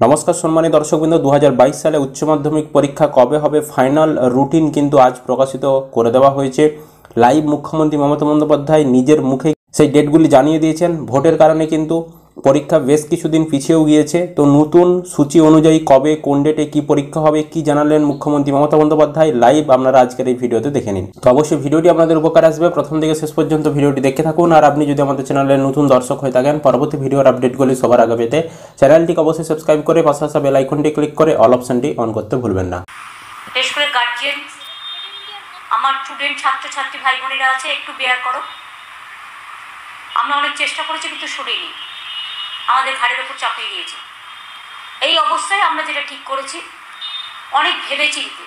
নমস্কার সম্মানী দর্শকবৃন্দ দু হাজার বাইশ সালে উচ্চ মাধ্যমিক পরীক্ষা কবে হবে ফাইনাল রুটিন কিন্তু আজ প্রকাশিত করে দেওয়া হয়েছে। লাইভ মুখ্যমন্ত্রী মমতা বন্দ্যোপাধ্যায় নিজের মুখে সেই ডেটগুলি জানিয়ে দিয়েছেন। ভোটের কারণে কিন্তু পরীক্ষা বেশ কিছুদিন পিছিয়েও গিয়েছে। তো নতুন সূচি অনুযায়ী কবে, কোন ডেটে কি পরীক্ষা হবে, কি জানালেন মুখ্যমন্ত্রী মমতা বন্দ্যোপাধ্যায় লাইভ আপনারা আজকের এই ভিডিওতে দেখে নিন। তো অবশ্যই ভিডিওটি আপনাদের উপকার আসবে। প্রথম থেকে শেষ পর্যন্ত ভিডিওটি দেখে থাকুন। আর আপনি যদি আমাদের চ্যানেলের নতুন দর্শক হয়ে থাকেন, পরবর্তী ভিডিওর আপডেটগুলি সবার আগে পেতে চ্যানেলটিকে অবশ্যই সাবস্ক্রাইব করে পাশে আসা বেল আইকনটি ক্লিক করে অল অপশনটি অন করতে ভুলবেন না। আমার স্টুডেন্ট ছাত্রছাত্রী ভাই বোনেরা আছে, একটু বেয়ার করো। আমরা অনেক চেষ্টা করেছি, কিন্তু সরিনি আমাদের ঘাড়ের ওপর চাপিয়ে দিয়েছে। এই অবস্থায় আমরা যেটা ঠিক করেছি, অনেক ভেবে চিনতে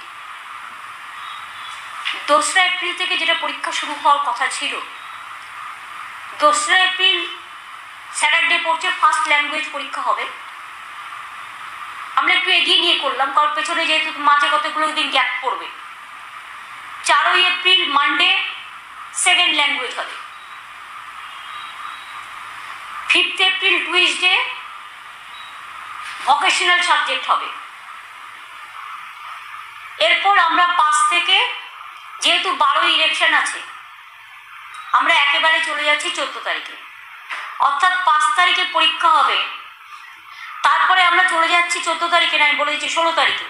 দোসরা এপ্রিল থেকে যেটা পরীক্ষা শুরু হওয়ার কথা ছিল, দোসরা এপ্রিল স্যাটারডে পড়ছে, ফার্স্ট ল্যাঙ্গুয়েজ পরীক্ষা হবে। আমরা একটু এগিয়ে নিয়ে করলাম, কারণ পেছনে যেহেতু মাঝে কতগুলো দিন গ্যাপ পড়বে। চারই এপ্রিল মানডে সেকেন্ড ল্যাঙ্গুয়েজ হবে। Fifth April Tuesday vocational subject হবে। এরপর আমরা পাঁচ থেকে, যেহেতু বারোই ইলেকশন আছে, আমরা একেবারে চলে যাচ্ছি চোদ্দ তারিখে। অর্থাৎ পাঁচ তারিখে পরীক্ষা হবে। তারপরে আমরা চলে যাচ্ছি চোদ্দ তারিখে, না, আমি বলে দিচ্ছি ষোলো তারিখে।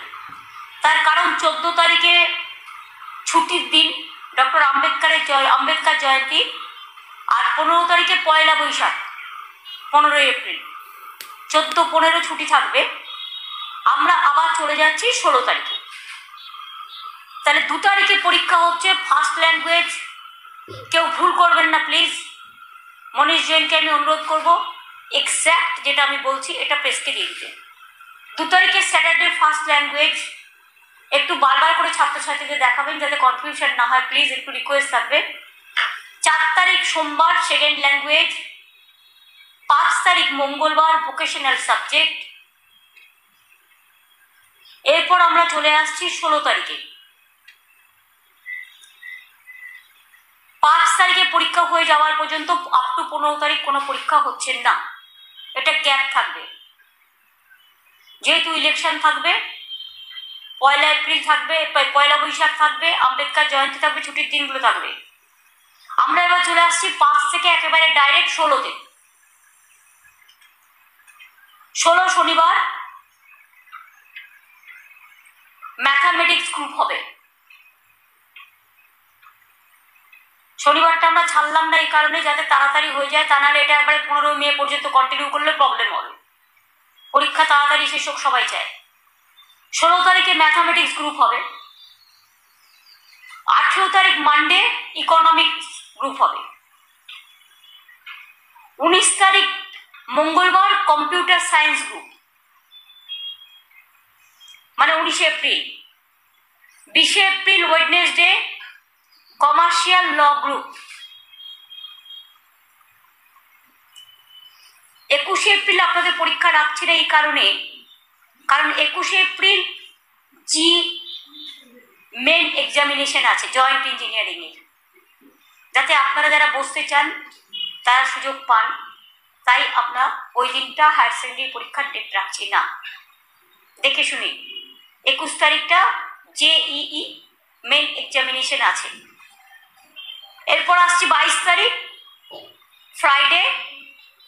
তার কারণ চোদ্দ তারিখে ছুটির দিন, ডক্টর আম্বেদকারের জয়, আম্বেদকার জয়ন্তী, আর পনেরো তারিখে পয়লা বৈশাখ। পনেরোই এপ্রিল। চোদ্দ পনেরো ছুটি থাকবে। আমরা আবার চলে যাচ্ছি ষোলো তারিখে। তাহলে দু তারিখে পরীক্ষা হচ্ছে ফার্স্ট ল্যাঙ্গুয়েজ কেউ ভুল করবেন না প্লিজ মনীষ জৈনকে আমি অনুরোধ করব এক্স্যাক্ট যেটা আমি বলছি, এটা প্রেসকে দিয়ে দিতে। দু তারিখে স্যাটারডে ফার্স্ট ল্যাঙ্গুয়েজ একটু বারবার করে ছাত্রছাত্রীদের দেখাবেন, যাতে কনফিউশন না হয়। প্লিজ একটু রিকোয়েস্ট থাকবে। চার তারিখ সোমবার সেকেন্ড ল্যাঙ্গুয়েজ পাঁচ তারিখ মঙ্গলবার ভোকেশনাল সাবজেক্ট এরপর আমরা চলে আসছি ষোলো তারিখে। পাঁচ তারিখে পরীক্ষা হয়ে যাওয়ার পর্যন্ত আপ টু পনেরো তারিখ কোনো পরীক্ষা হচ্ছে না। এটা গ্যাপ থাকবে। যেহেতু ইলেকশন থাকবে, পয়লা এপ্রিল থাকবে পয়লা বৈশাখ থাকবে, আম্বেদকার জয়ন্তী থাকবে, ছুটির দিনগুলো থাকবে। আমরা এবার চলে আসছি পাঁচ থেকে একেবারে ডাইরেক্ট ষোলোতে। ষোলো শনিবার ম্যাথামেটিক্স গ্রুপ হবে। শনিবারটা আমরা ছাড়লাম না এই কারণে, যাতে তাড়াতাড়ি হয়ে যায়, তা নাহলে এটা একবারে পনেরোই মে পর্যন্ত কন্টিনিউ করলে প্রবলেম হবে। পরীক্ষা তাড়াতাড়ি শেষ হোক, সবাই চায়। ষোলো তারিখে ম্যাথামেটিক্স গ্রুপ হবে। আঠেরো তারিখ মানডে ইকোনমিক্স গ্রুপ হবে। উনিশ তারিখ মঙ্গলবার কম্পিউটার সায়েন্স গ্রুপ। মানে উনিশে এপ্রিল। বিশে April Wednesday commercial law group. একুশে এপ্রিল আপনাদের পরীক্ষা রাখছি না এই কারণে। কারণ একুশে এপ্রিল জি মেন এক্সামিনেশন আছে, জয়েন্ট ইঞ্জিনিয়ারিংয়ের। যাতে আপনারা যারা বসতে চান, তারা সুযোগ পান। তাই আমরা ওই দিনটা হায়ার সেকেন্ডারি পরীক্ষার ডেট রাখছি না। দেখে শুনি, একুশ তারিখটা জেইই মেন এক্সামিনেশন আছে। এরপর আসছি বাইশ তারিখ ফ্রাইডে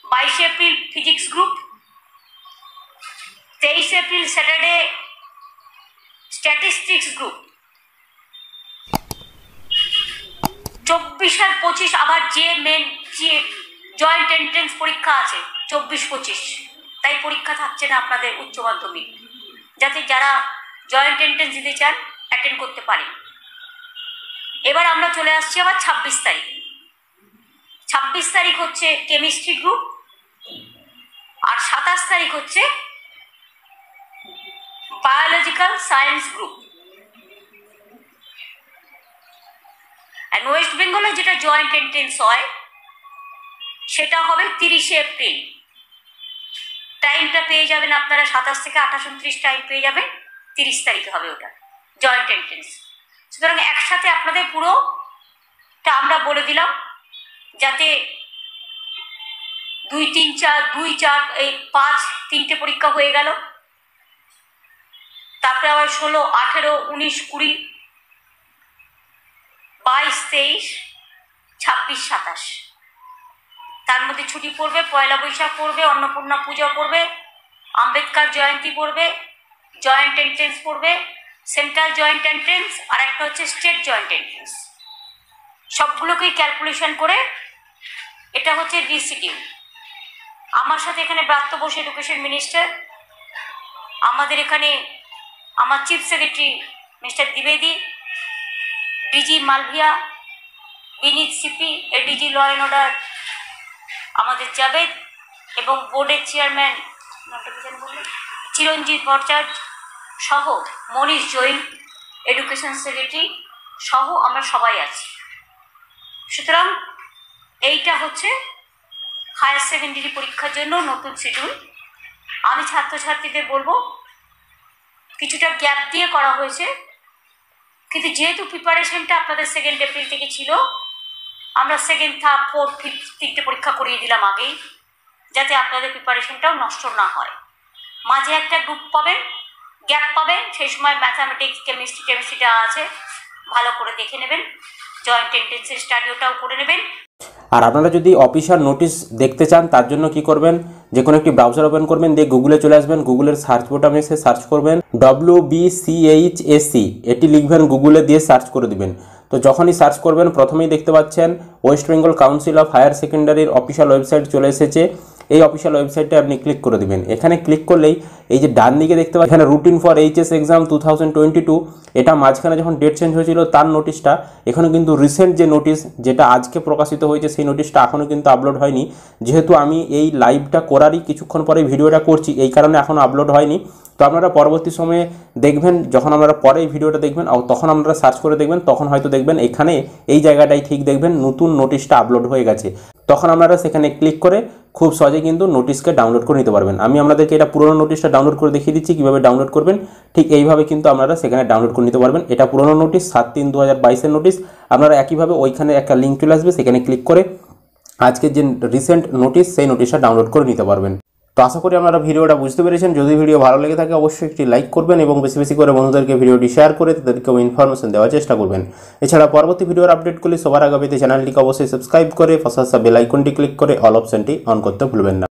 বাইশে এপ্রিল ফিজিক্স গ্রুপ তেইশ এপ্রিল স্যাটারডে স্ট্যাটিস্টিক্স গ্রুপ চব্বিশ আর পঁচিশ আবার যে মেন জয়েন্ট এন্ট্রেন্স পরীক্ষা আছে, চব্বিশ পঁচিশ। তাই পরীক্ষা থাকছে না আপনাদের উচ্চ মাধ্যমিক। যাতে যারা জয়েন্ট এন্ট্রেন্স দিতে চান অ্যাটেন্ড করতে পারেন এবার আমরা চলে আসছি আবার ছাব্বিশ তারিখ। ছাব্বিশ তারিখ হচ্ছে কেমিস্ট্রি গ্রুপ আর সাতাশ তারিখ হচ্ছে বায়োলজিক্যাল সায়েন্স গ্রুপ ওয়েস্ট বেঙ্গলে যেটা জয়েন্ট এন্ট্রেন্স হয় সেটা হবে তিরিশে এপ্রিল। টাইমটা পেয়ে যাবেন আপনারা সাতাশ থেকে আঠাশ উনত্রিশ টাইম পেয়ে যাবেন, তিরিশ তারিখে হবে ওটা জয়েন্ট এন্ট্রেন্স সুতরাং একসাথে আপনাদের পুরোটা আমরা বলে দিলাম, যাতে দুই তিন চার, দুই চার, এই পাঁচ তিনটে পরীক্ষা হয়ে গেল। তারপরে আবার ষোলো, আঠেরো, উনিশ, কুড়ি, বাইশ, তেইশ, ছাব্বিশ, সাতাশ। তার মধ্যে ছুটি পড়বে, পয়লা বৈশাখ পড়বে, অন্নপূর্ণা পূজা পড়বে, আম্বেদকার জয়ন্তী পড়বে জয়েন্ট এন্ট্রেন্স পড়বে সেন্ট্রাল জয়েন্ট এন্ট্রেন্স আর একটা হচ্ছে স্টেট জয়েন্ট এন্ট্রেন্স সবগুলোকেই ক্যালকুলেশন করে এটা হচ্ছে রিসিডিউল আমার সাথে এখানে ব্রাত্য বোস এডুকেশন মিনিস্টার আমাদের এখানে আমার chief secretary mister দ্বিবেদী DG Malviya, Vineet CP ADG law and order আমাদের জাবেদ এবং বোর্ডের চেয়ারম্যান চিরঞ্জিত ভট্টাচার্য সহ মনীষ জৈন, এডুকেশন সেক্রেটারি সহ আমরা সবাই আছি। সুতরাং এইটা হচ্ছে হায়ার সেকেন্ডারি পরীক্ষার জন্য নতুন শিডিউল। আমি ছাত্রছাত্রীদের বলব, কিছুটা গ্যাপ দিয়ে করা হয়েছে, কিন্তু যেহেতু প্রিপারেশনটা আপনাদের সেকেন্ড এপ্রিল থেকে ছিল আমরা সেকেন্ড থার্ড ফোর্থ ফিফথ তিনটে পরীক্ষা করিয়ে দিলাম আগেই, যাতে আপনাদের প্রিপারেশনটাও নষ্ট না হয়। মাঝে একটা গ্রুপ পাবেন গ্যাপ পাবেন, সেই সময় ম্যাথামেটিক্স কেমিস্ট্রি কেমিস্ট্রিটা আছে, ভালো করে দেখে নেবেন জয়েন্ট এন্ট্রেন্সের স্টাডিওটাও করে নেবেন। আর আপনারা যদি অফিসার নোটিশ দেখতে চান, তার জন্য কি করবেন? যে কোনো একটি ব্রাউজার ওপেন করবেন, দিয়ে গুগলে চলে আসবেন গুগলের সার্চ বোটামে এসে সার্চ করবেন W B C H S এটি লিখবেন গুগলে দিয়ে সার্চ করে দিবেন। তো যখনই সার্চ করবেন, প্রথমেই দেখতে পাচ্ছেন West Bengal council of higher সেকেন্ডারির official website চলে এসেছে। এই অফিসিয়াল ওয়েবসাইটে আপনি ক্লিক করে দিবেন। এখানে ক্লিক করলেই এই যে ডান দিকে দেখতে পাচ্ছেন, এখানে routine for HS exam two two এটা মাঝখানে যখন ডেট চেঞ্জ হয়েছিল, তার নোটিশটা এখানে কিন্তু রিসেন্ট যে নোটিশ যেটা আজকে প্রকাশিত হয়েছে, সেই নোটিশটা এখনও কিন্তু আপলোড হয়নি। যেহেতু আমি এই লাইভটা করারই কিছুক্ষণ পরে ভিডিওটা করছি, এই কারণে এখনও আপলোড হয়নি। তো আপনারা পরবর্তী সময়ে দেখবেন, যখন আপনারা পরে ভিডিওটা দেখবেন তখন আপনারা সার্চ করে দেখবেন, তখন হয়তো দেখবেন এখানে এই জায়গাটাই ঠিক দেখবেন, নতুন নোটিশটা আপলোড হয়ে গেছে। তখন আপনারা সেখানে ক্লিক করে খুব সহজে কিন্তু নোটিশকে ডাউনলোড করে নিতে পারবেন। আমি আপনাদেরকে এটা পুরোনো নোটিশটা ডাউনলোড করে দেখিয়ে দিচ্ছি, কীভাবে ডাউনলোড করবেন। ঠিক এইভাবে কিন্তু আপনারা সেখানে ডাউনলোড করে নিতে পারবেন। এটা পুরোনো নোটিশ সাত তিন দু হাজার বাইশের নোটিশ আপনারা একইভাবে ওইখানে একটা লিঙ্ক চলে আসবে, সেখানে ক্লিক করে আজকের যে রিসেন্ট নোটিশ সেই নোটিশটা ডাউনলোড করে নিতে পারবেন। আশা করি আপনারা ভিডিওটা বুঝতে পেরেছেন। যদি ভিডিও ভালো লেগে থাকে, অবশ্যই একটি লাইক করবেন এবং বেশি বেশি করে বন্ধুদেরকে ভিডিওটি শেয়ার করে তাদেরকেও ইনফরমেশন দেওয়ার চেষ্টা করবেন। এছাড়া পরবর্তী ভিডিওর আপডেটগুলি সবার আগে পেতে চ্যানেলটিকে অবশ্যই সাবস্ক্রাইব করে পাশাপাশি বেল আইকনটি ক্লিক করে অল অপশনটি অন করতে ভুলবেন না।